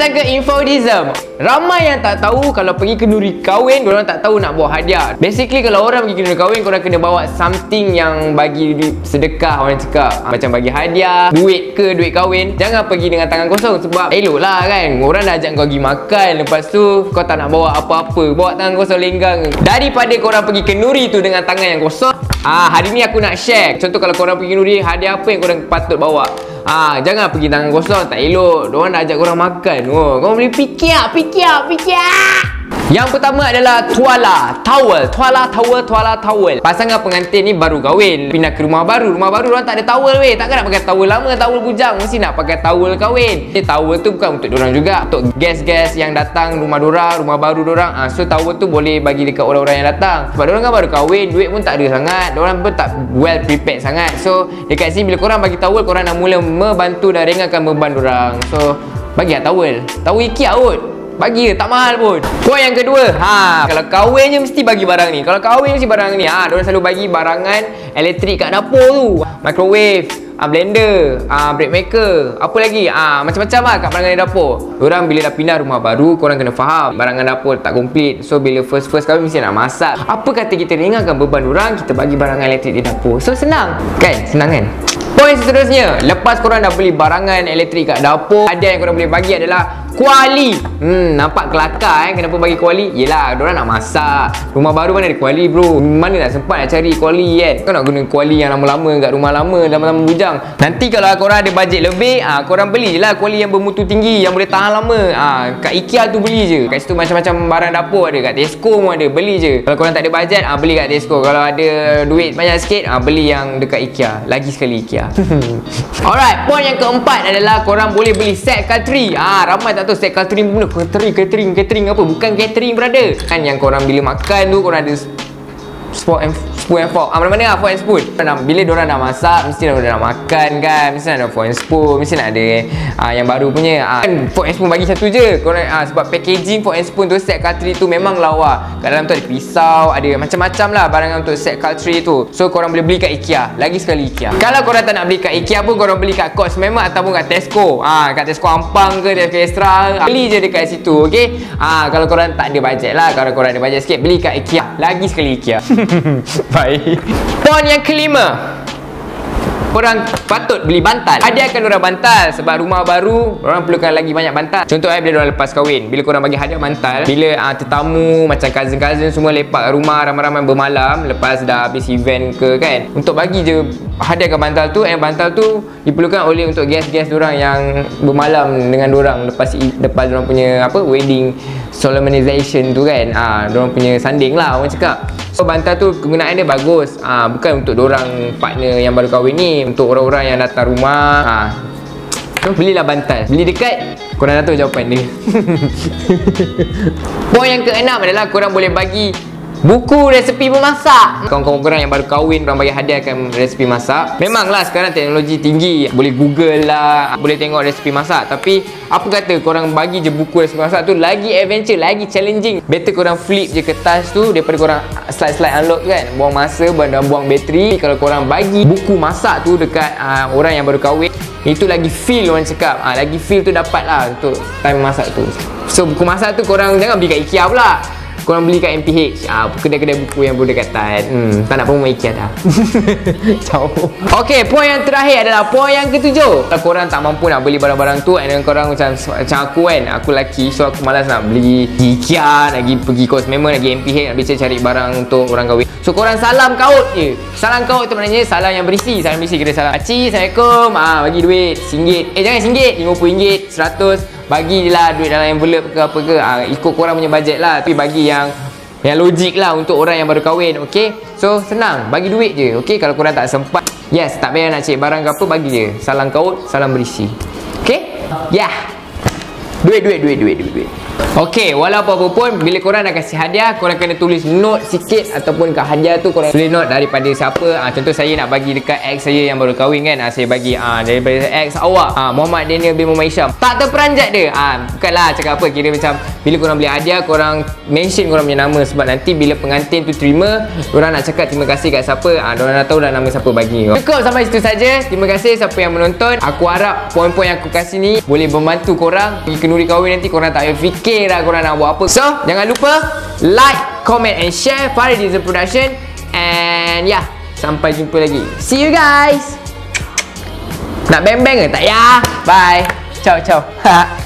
Infodism Ramai yang tak tahu kalau pergi kenduri kahwin Diorang tak tahu nak bawa hadiah. Basically kalau orang pergi kenduri kahwin Korang kena bawa something yang bagi sedekah orang cakap. Macam bagi hadiah Duit ke duit kahwin. Jangan pergi dengan tangan kosong Sebab elok lah kan? Orang dah ajak kau pergi makan Lepas tu kau tak nak bawa apa-apa. Bawa tangan kosong lenggang. Daripada korang pergi kenduri tu dengan tangan yang kosong Ah, Hari ni aku nak share. Contoh kalau korang pergi kenduri Hadiah apa yang korang patut bawa Ah, jangan pergi tangan kosong tak elok. Diorang dah ajak korang makan. Oh, kau boleh fikir, fikir, fikir. Yang pertama adalah tuala, towel, tuala, towel, tuala, towel. Pasangan pengantin ni baru kahwin, pindah ke rumah baru. Rumah baru orang tak ada towel weh. Takkan nak pakai towel lama, towel bujang. Mesti nak pakai towel kahwin. Jadi towel tu bukan untuk orang juga, untuk guest-guest yang datang rumah orang, rumah baru orang. Ah, so towel tu boleh bagi dekat orang-orang yang datang. Sebab orang kan baru kahwin, duit pun tak ada sangat. Orang pun tak well prepared sangat. So dekat sini bila korang bagi towel, korang nak mula membantu dan ringankan beban orang. So bagi lah towel. Towel IKEA kot. Bagi je, tak mahal pun. Poin yang kedua ha, Kalau kahwin je mesti bagi barang ni. Kalau kahwin mesti barang ni. Ha, Diorang selalu bagi barangan elektrik kat dapur tu. Microwave uh, Blender uh, Bread maker Apa lagi? Uh, Macam-macam lah kat barangan dapur. Diorang bila dah pindah rumah baru Korang kena faham. Barangan dapur tak komplit. So bila first-first kahwin mesti nak masak. Apa kata kita ringankan beban orang Kita bagi barangan elektrik di dapur. So senang. Kan? Senang kan? Poin seterusnya. Lepas korang dah beli barangan elektrik kat dapur Ada yang korang boleh bagi adalah Kuali. Hmm, nampak kelakar eh Kenapa bagi kuali? Yelah, diorang nak masak. Rumah baru mana ada kuali bro? Mana nak sempat nak cari kuali kan Kau nak guna kuali yang lama-lama kat rumah lama Lama-lama bujang. Nanti kalau korang ada bajet lebih ah, Korang beli je lah kuali yang bermutu tinggi Yang boleh tahan lama. Ah, Kat IKEA tu beli je. Kat situ macam-macam barang dapur ada Kat Tesco pun ada, beli je. Kalau korang tak ada bajet, ah, beli kat Tesco. Kalau ada duit banyak sikit, ah, beli yang dekat IKEA. Lagi sekali IKEA. Alright, poin yang keempat adalah Korang boleh beli set cutlery ah, Ramai tak tahu set catering pun catering catering catering. Apa? Bukan catering brother. Kan yang korang bila makan tu korang ada spot and spoon and fork. Ah, mana-mana lah fork and spoon. Bila diorang dah masak, mesti dah nak makan kan. Mesti nak ada fork and spoon. Mesti nak ada ah, yang baru punya. Ah, kan fork and spoon bagi satu je. Korang, ah, sebab packaging fork and spoon tu, set cutlery tu memang lawa. Kat dalam tu ada pisau, ada macam-macam lah barang untuk set cutlery tu. So, korang boleh beli kat IKEA. Lagi sekali IKEA. Kalau korang tak nak beli kat IKEA pun, korang beli kat Cost Memang ataupun kat Tesco. Ah, kat Tesco Ampang ke, Tesco Extra. Ah, beli je dekat situ, okay? Ah, kalau korang tak ada bajet lah. Kalau korang ada bajet sikit, beli kat IKEA. Lagi sekali IKEA. Baik. Poin yang kelima. Korang patut beli bantal. Hadiahkan orang bantal Sebab rumah baru Orang perlukan lagi banyak bantal. Contoh eh bila orang lepas kahwin Bila korang bagi hadiah bantal Bila uh, tetamu Macam cousin-cousin semua lepak rumah Ramai-ramai bermalam Lepas dah habis event ke kan? Untuk bagi je Hadiahkan bantal tu And bantal tu Diperlukan oleh untuk guest-guest orang yang Bermalam dengan orang Lepas lepas orang punya Apa Wedding Solemnization tu kan? Ah, uh, Orang punya sanding lah Orang cakap So bantal tu kegunaan dia bagus. Uh, Bukan untuk orang partner yang baru kahwin ni Untuk orang-orang yang datang rumah. Uh, So belilah bantal. Beli dekat Korang dah tahu jawapan dia. Poin yang keenam adalah Korang boleh bagi Buku resepi memasak. Kawan-kawan korang yang baru kahwin Korang bagi hadiahkan resepi masak. Memanglah sekarang teknologi tinggi. Boleh google lah Boleh tengok resepi masak. Tapi Apa kata korang bagi je buku resepi masak tu Lagi adventure Lagi challenging. Better korang flip je kertas tu Daripada korang slide-slide unload kan. Buang masa Dan buang bateri. Kalau korang bagi buku masak tu Dekat uh, orang yang baru kahwin Itu lagi feel orang cakap. Uh, Lagi feel tu dapat lah Untuk time masak tu. So buku masak tu korang Jangan beli kat IKEA pula korang beli kat MPH ah, kedai-kedai buku yang berdekatan hmm, tak nak pun IKEA dah. Jauh. Ok poin yang terakhir adalah poin yang ketujuh. Kalau korang tak mampu nak beli barang-barang tu. And korang macam macam aku kan aku lelaki so aku malas nak beli IKEA nak pergi, pergi kos memang nak pergi MPH nak biasa cari barang untuk orang kahwin. So korang salam kaut je. Salam kaut tu maknanya salam yang berisi. Salam berisi kira salam. Acik Assalamualaikum. Ah, bagi duit RM1 eh jangan RM1 RM50 RM100 bagi je lah duit dalam envelope ke apa ke. Ha, ikut korang punya bajet lah. Tapi bagi yang yang logik lah untuk orang yang baru kahwin ok so senang. Bagi duit je ok kalau korang tak sempat. Yes tak payah nak cek barang ke apa bagi je. Salam kaut salam berisi. Ok yeah duit duit duit duit duit, duit. Okay, walaupun apa pun Bila korang nak kasih hadiah Korang kena tulis note sikit Ataupun kat hadiah tu Korang tulis note daripada siapa. Ah, Contoh saya nak bagi dekat ex saya yang baru kahwin kan? Ah, Saya bagi ah, daripada ex awak. Ah, Muhammad Daniel bin Muhammad Isyam Tak terperanjat dia. Ah, Bukanlah cakap apa Kira macam Bila korang beli hadiah Korang mention korang punya nama. Sebab nanti bila pengantin tu terima Korang nak cakap terima kasih kat siapa. Ah, Korang dah tahu dah nama siapa bagi. Cukup sampai situ saja. Terima kasih siapa yang menonton. Aku harap poin-poin yang aku kasih ni Boleh membantu korang. Pergi kenduri kahwin nanti Korang tak payah fikir lah korang nak buat apa? So jangan lupa Like, comment and share Farid Diesel Production. And yeah Sampai jumpa lagi. See you guys. Nak bang-bang ke? Tak ya. Bye. Ciao ciao